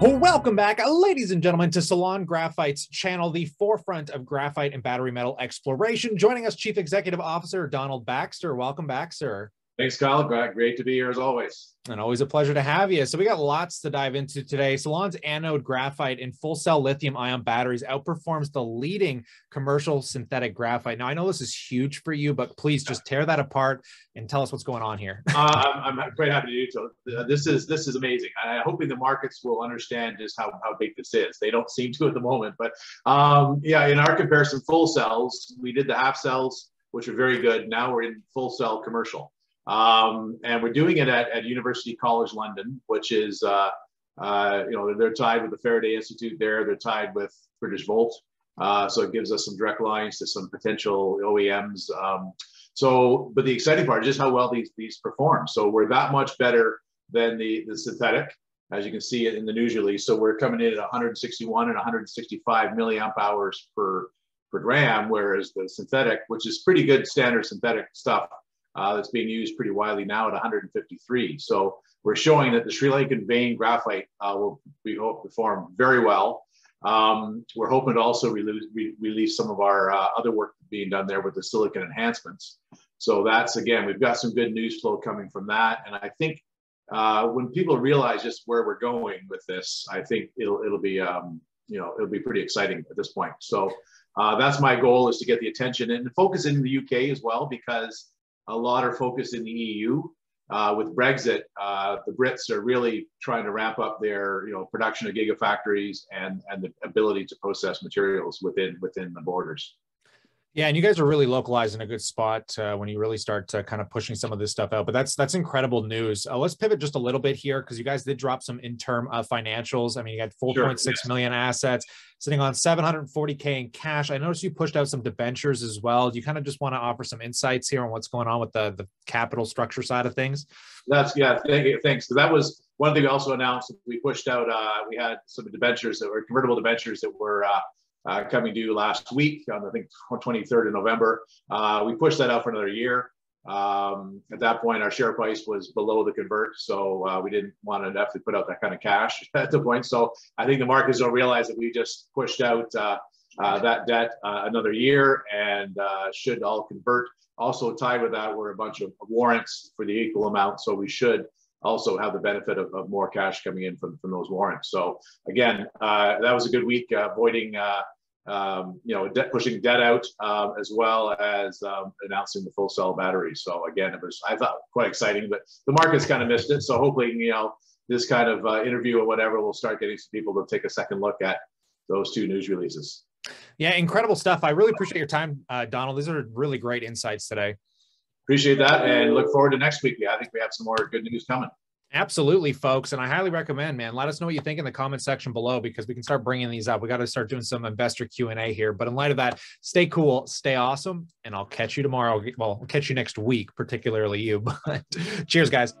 Welcome back, ladies and gentlemen, to Ceylon Graphite's channel, the forefront of graphite and battery metal exploration. Joining us, Chief Executive Officer Donald Baxter. Welcome back, sir. Thanks, Kyle. Great to be here as always. And always a pleasure to have you. So we got lots to dive into today. Ceylon's anode graphite in full cell lithium ion batteries outperforms the leading commercial synthetic graphite. Now I know this is huge for you, but please just tear that apart and tell us what's going on here. uh, I'm, I'm, quite happy to do so. This is this is amazing. I'm hoping the markets will understand just how, how big this is. They don't seem to at the moment, but um, yeah, in our comparison, full cells, we did the half cells, which are very good. Now we're in full cell commercial. Um, and we're doing it at, at University College London, which is, uh, uh, you know, they're, tied with the Faraday Institute there. They're tied with Britishvolt. Uh, so it gives us some direct lines to some potential OEMs. Um, so, but the exciting part is just how well these, these perform. So we're that much better than the, the synthetic, as you can see in the news release. So we're coming in at 161 and 165 milliamp hours per, per gram, whereas the synthetic, which is pretty good standard synthetic stuff, uh, that's being used pretty widely now at 153. So we're showing that the Sri Lankan vein graphite uh, will, we hope, perform very well. Um, we're hoping to also release, re release some of our uh, other work being done there with the silicon enhancements. So that's, again, we've got some good news flow coming from that. And I think uh, when people realize just where we're going with this, I think it'll, it'll be, um, you know, it'll be pretty exciting at this point. So uh, that's my goal is to get the attention and focus in the UK as well, because a lot are focused in the EU. Uh, with Brexit, uh, the Brits are really trying to ramp up their you know production of gigafactories and and the ability to process materials within within the borders. Yeah, and you guys are really localized in a good spot uh, when you really start uh, kind of pushing some of this stuff out. But that's that's incredible news. Uh, let's pivot just a little bit here because you guys did drop some interim uh, financials. I mean, you got four point six million assets, sitting on 740k in cash. I noticed you pushed out some debentures as well. Do you kind of just want to offer some insights here on what's going on with the the capital structure side of things? That's yeah, thank, thanks. So that was one thing we also announced. We pushed out. Uh, we had some debentures that were convertible debentures that were uh, coming due last week on I think 23rd of November. Uh, we pushed that out for another year. Um, at that point, our share price was below the convert, so uh, we didn't want to have to put out that kind of cash at the point. So I think the markets don't realize that we just pushed out uh, uh, that debt uh, another year and should all convert. Also tied with that were a bunch of warrants for the equal amount, so we should also have the benefit of, of more cash coming in from, from those warrants. So again, uh, that was a good week, uh, avoiding uh, um, you know debt, pushing debt out um, as well as um, announcing the full cell battery. So again, it was I thought quite exciting, but the markets kind of missed it. So hopefully, you know, this kind of uh, interview or whatever will start getting some people to take a second look at those two news releases. Yeah, incredible stuff. I really appreciate your time, uh, Donald. These are really great insights today. Appreciate that and look forward to next week. Yeah, I think we have some more good news coming. Absolutely, folks. And I highly recommend, man, let us know what you think in the comment section below because we can start bringing these up. We got to start doing some investor Q&A here. But in light of that, stay cool, stay awesome, and I'll catch you tomorrow. Well, I'll catch you next week, particularly you. But cheers, guys.